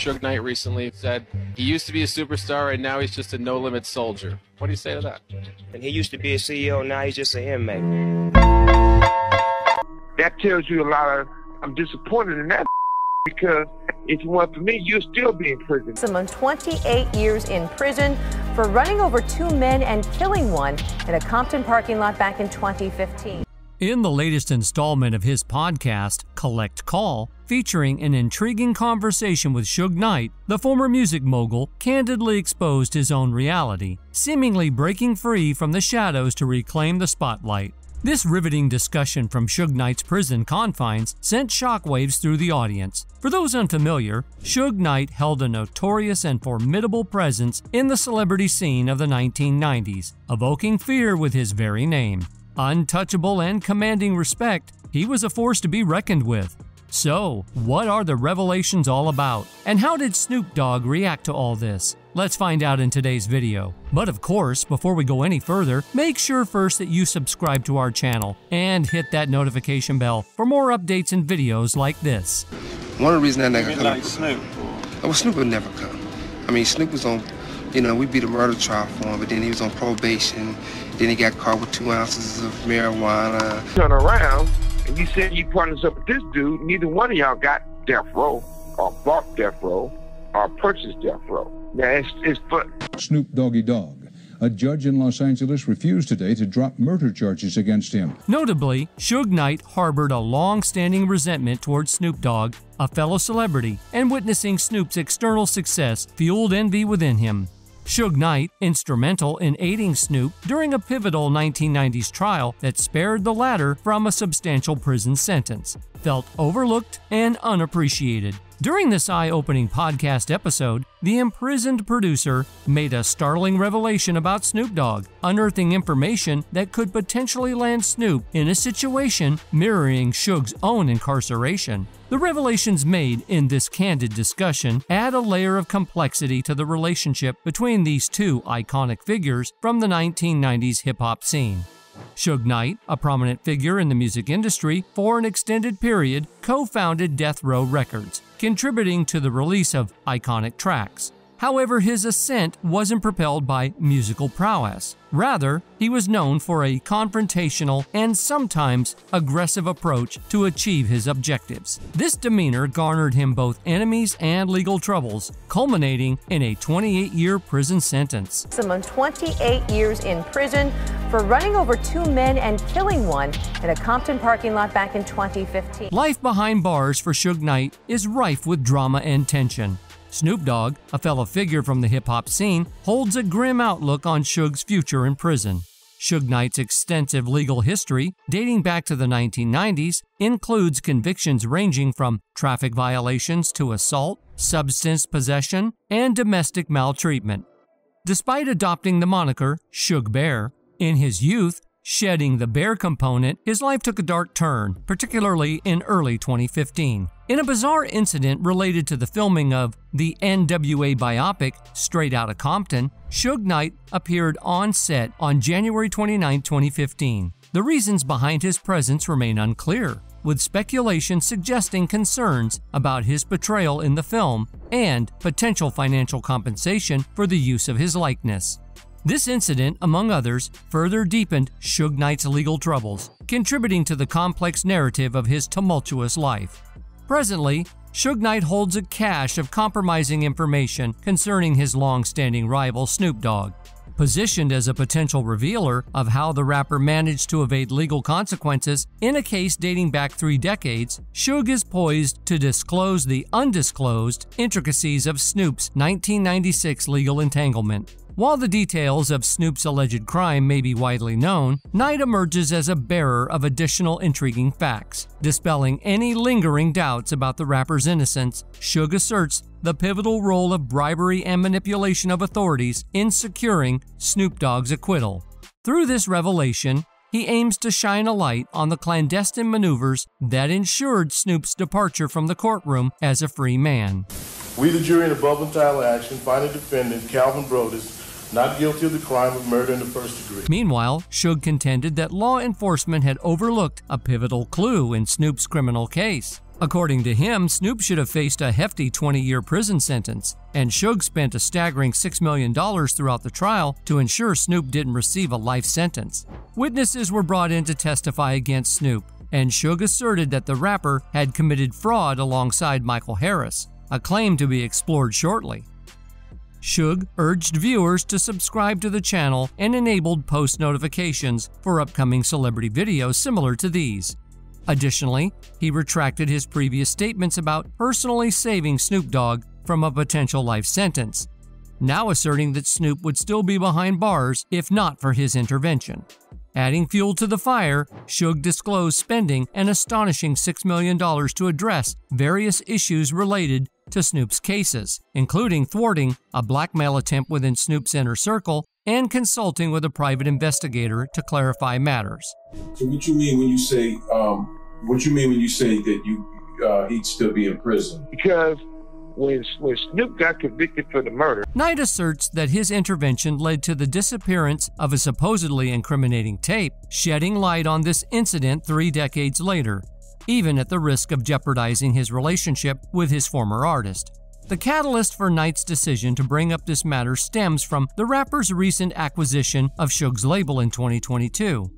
Suge Knight recently said he used to be a superstar and now he's just a no limit soldier. What do you say to that? And he used to be a CEO, now he's just an inmate. That tells you a lot of. I'm disappointed in that because if it weren't for me, you'd still be in prison. Someone 28 years in prison for running over two men and killing one in a Compton parking lot back in 2015. In the latest installment of his podcast, Collect Call, featuring an intriguing conversation with Suge Knight, the former music mogul candidly exposed his own reality, seemingly breaking free from the shadows to reclaim the spotlight. This riveting discussion from Suge Knight's prison confines sent shockwaves through the audience. For those unfamiliar, Suge Knight held a notorious and formidable presence in the celebrity scene of the 1990s, evoking fear with his very name. Untouchable and commanding respect, he was a force to be reckoned with. So, what are the revelations all about? And how did Snoop Dogg react to all this? Let's find out in today's video. But of course, before we go any further, make sure first that you subscribe to our channel and hit that notification bell for more updates and videos like this. One of the reasons that nigga come, like Snoop. oh, Snoop would never come. I mean, Snoop was on, you know, we beat a murder trial for him, but then he was on probation. Then he got caught with two ounces of marijuana. Turn around and you said you partners up with this dude. Neither one of y'all got death row or bought death row or purchased death row. Now it's it's for Snoop Doggy Dogg. A judge in Los Angeles refused today to drop murder charges against him. Notably, Suge Knight harbored a long standing resentment towards Snoop Dogg, a fellow celebrity, and witnessing Snoop's external success fueled envy within him. Suge Knight, instrumental in aiding Snoop during a pivotal 1990s trial that spared the latter from a substantial prison sentence, felt overlooked and unappreciated. During this eye opening podcast episode, the imprisoned producer made a startling revelation about Snoop Dogg, unearthing information that could potentially land Snoop in a situation mirroring Suge's own incarceration. The revelations made in this candid discussion add a layer of complexity to the relationship between these two iconic figures from the 1990s hip hop scene. Suge Knight, a prominent figure in the music industry for an extended period, co founded Death Row Records, contributing to the release of iconic tracks. However, his ascent wasn't propelled by musical prowess. Rather, he was known for a confrontational and sometimes aggressive approach to achieve his objectives. This demeanor garnered him both enemies and legal troubles, culminating in a 28 year prison sentence. Someone 28 years in prison for running over two men and killing one in a Compton parking lot back in 2015. Life behind bars for Suge Knight is rife with drama and tension. Snoop Dogg, a fellow figure from the hip hop scene, holds a grim outlook on Suge's future in prison. Suge Knight's extensive legal history, dating back to the 1990s, includes convictions ranging from traffic violations to assault, substance possession, and domestic maltreatment. Despite adopting the moniker Suge Bear, in his youth, shedding the bear component, his life took a dark turn, particularly in early 2015. In a bizarre incident related to the filming of the NWA biopic Straight Outta Compton, Suge Knight appeared on set on January 29, 2015. The reasons behind his presence remain unclear, with speculation suggesting concerns about his portrayal in the film and potential financial compensation for the use of his likeness. This incident, among others, further deepened Suge Knight's legal troubles, contributing to the complex narrative of his tumultuous life. Presently, Suge Knight holds a cache of compromising information concerning his long standing rival Snoop Dogg. Positioned as a potential revealer of how the rapper managed to evade legal consequences in a case dating back three decades, Suge is poised to disclose the undisclosed intricacies of Snoop's 1996 legal entanglement. While the details of Snoop's alleged crime may be widely known, Knight emerges as a bearer of additional intriguing facts. Dispelling any lingering doubts about the rapper's innocence, Suge asserts the pivotal role of bribery and manipulation of authorities in securing Snoop Dogg's acquittal. Through this revelation, he aims to shine a light on the clandestine maneuvers that ensured Snoop's departure from the courtroom as a free man. We, the jury in above entitled action, find the defendant, Calvin Broadus, not guilty of the crime of murder in the first degree. Meanwhile, Suge contended that law enforcement had overlooked a pivotal clue in Snoop's criminal case. According to him, Snoop should have faced a hefty 20 year prison sentence, and Suge spent a staggering $6 million throughout the trial to ensure Snoop didn't receive a life sentence. Witnesses were brought in to testify against Snoop, and Suge asserted that the rapper had committed fraud alongside Michael Harris, a claim to be explored shortly. Suge urged viewers to subscribe to the channel and enabled post notifications for upcoming celebrity videos similar to these. Additionally, he retracted his previous statements about personally saving Snoop Dogg from a potential life sentence, now asserting that Snoop would still be behind bars if not for his intervention. Adding fuel to the fire, Suge disclosed spending an astonishing $6 million to address various issues related to Snoop's cases, including thwarting a blackmail attempt within Snoop's inner circle and consulting with a private investigator to clarify matters. So, what you mean when you say um, what you mean when you say that you uh, he'd still be in prison? Because when, when Snoop got convicted for the murder, Knight asserts that his intervention led to the disappearance of a supposedly incriminating tape, shedding light on this incident three decades later, even at the risk of jeopardizing his relationship with his former artist. The catalyst for Knight's decision to bring up this matter stems from the rapper's recent acquisition of Suge's label in 2022.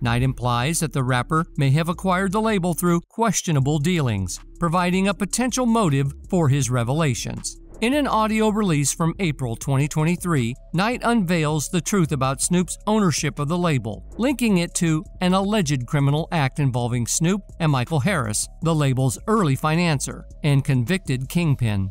Knight implies that the rapper may have acquired the label through questionable dealings, providing a potential motive for his revelations. In an audio release from April 2023, Knight unveils the truth about Snoop's ownership of the label, linking it to an alleged criminal act involving Snoop and Michael Harris, the label's early financer and convicted kingpin.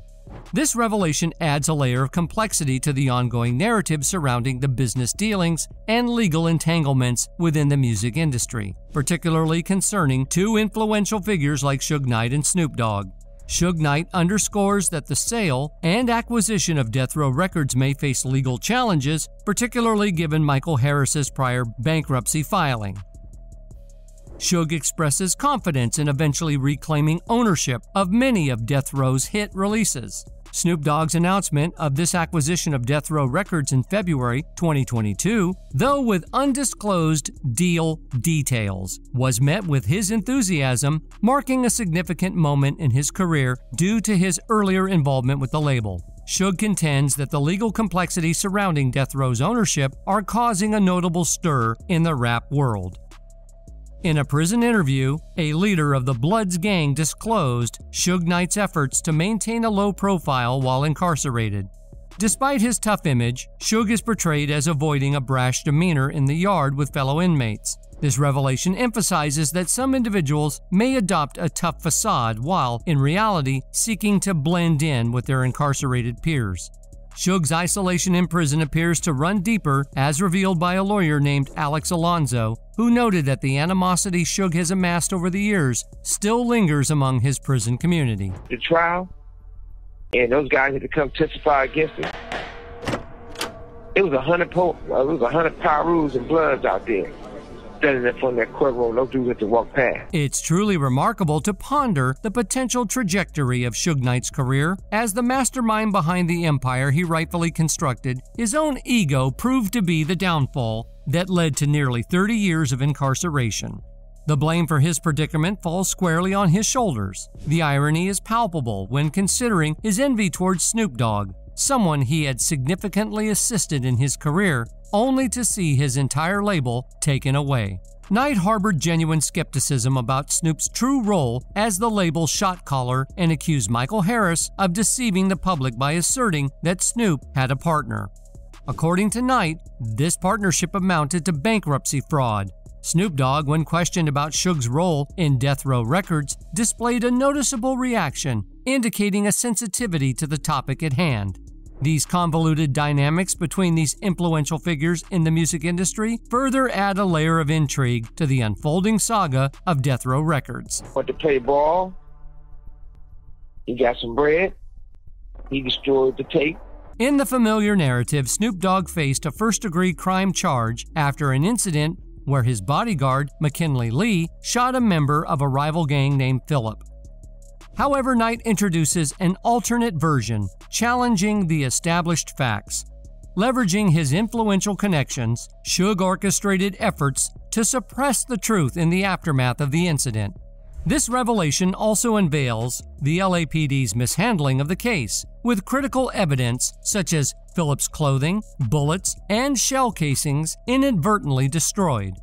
This revelation adds a layer of complexity to the ongoing narrative surrounding the business dealings and legal entanglements within the music industry, particularly concerning two influential figures like Suge Knight and Snoop Dogg. Suge Knight underscores that the sale and acquisition of Death Row Records may face legal challenges, particularly given Michael Harris's prior bankruptcy filing. Suge expresses confidence in eventually reclaiming ownership of many of Death Row's hit releases. Snoop Dogg's announcement of this acquisition of Death Row Records in February 2022, though with undisclosed deal details, was met with his enthusiasm, marking a significant moment in his career due to his earlier involvement with the label. Suge contends that the legal complexities surrounding Death Row's ownership are causing a notable stir in the rap world. In a prison interview, a leader of the Bloods gang disclosed Suge Knight's efforts to maintain a low profile while incarcerated. Despite his tough image, Suge is portrayed as avoiding a brash demeanor in the yard with fellow inmates. This revelation emphasizes that some individuals may adopt a tough facade while, in reality, seeking to blend in with their incarcerated peers. Suge's isolation in prison appears to run deeper, as revealed by a lawyer named Alex Alonso, who noted that the animosity Suge has amassed over the years still lingers among his prison community. The trial, and those guys had to come testify against him. It was a hundred po- it was a hundred Pirus and Bloods out there standing there from that courtroom. No dude had to walk past. It's truly remarkable to ponder the potential trajectory of Suge Knight's career. As the mastermind behind the empire he rightfully constructed, his own ego proved to be the downfall that led to nearly 30 years of incarceration. The blame for his predicament falls squarely on his shoulders. The irony is palpable when considering his envy towards Snoop Dogg, someone he had significantly assisted in his career, only to see his entire label taken away. Knight harbored genuine skepticism about Snoop's true role as the label's shot caller and accused Michael Harris of deceiving the public by asserting that Snoop had a partner. According to Knight, this partnership amounted to bankruptcy fraud. Snoop Dogg, when questioned about Suge's role in Death Row Records, displayed a noticeable reaction, indicating a sensitivity to the topic at hand. These convoluted dynamics between these influential figures in the music industry further add a layer of intrigue to the unfolding saga of Death Row Records. Went to play ball. He got some bread. He destroyed the tape. In the familiar narrative, Snoop Dogg faced a first degree crime charge after an incident where his bodyguard, McKinley Lee, shot a member of a rival gang named Philip. However, Knight introduces an alternate version, challenging the established facts. Leveraging his influential connections, Suge orchestrated efforts to suppress the truth in the aftermath of the incident. This revelation also unveils the LAPD's mishandling of the case, with critical evidence such as Philip's clothing, bullets, and shell casings inadvertently destroyed.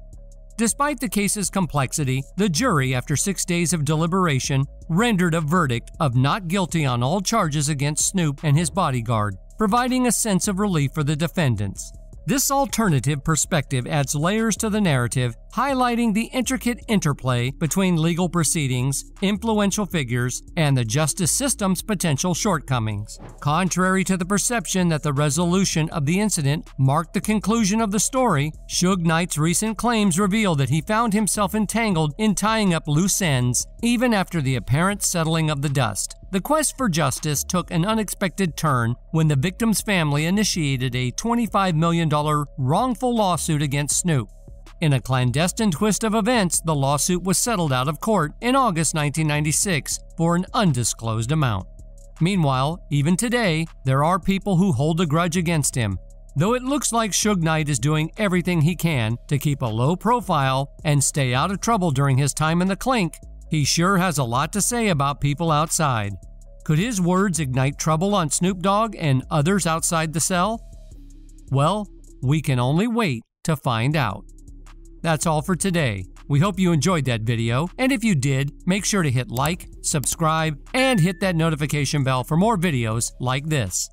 Despite the case's complexity, the jury, after six days of deliberation, rendered a verdict of not guilty on all charges against Snoop and his bodyguard, providing a sense of relief for the defendants. This alternative perspective adds layers to the narrative, highlighting the intricate interplay between legal proceedings, influential figures, and the justice system's potential shortcomings. Contrary to the perception that the resolution of the incident marked the conclusion of the story, Suge Knight's recent claims reveal that he found himself entangled in tying up loose ends even after the apparent settling of the dust. The quest for justice took an unexpected turn when the victim's family initiated a $25 million wrongful lawsuit against Snoop. In a clandestine twist of events, the lawsuit was settled out of court in August 1996 for an undisclosed amount. Meanwhile, even today, there are people who hold a grudge against him. Though it looks like Suge Knight is doing everything he can to keep a low profile and stay out of trouble during his time in the clink, he sure has a lot to say about people outside. Could his words ignite trouble on Snoop Dogg and others outside the cell? Well, we can only wait to find out. That's all for today. We hope you enjoyed that video, and if you did, make sure to hit like, subscribe, and hit that notification bell for more videos like this.